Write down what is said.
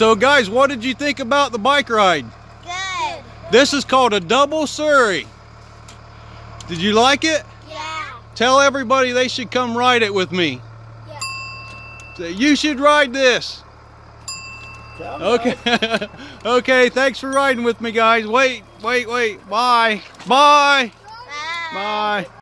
So guys, what did you think about the bike ride? Good. This is called a double Surrey. Did you like it? Yeah. Tell everybody they should come ride it with me. Yeah. Say, you should ride this. Okay. okay, thanks for riding with me, guys. Wait, wait, wait. Bye. Bye. Bye. Bye.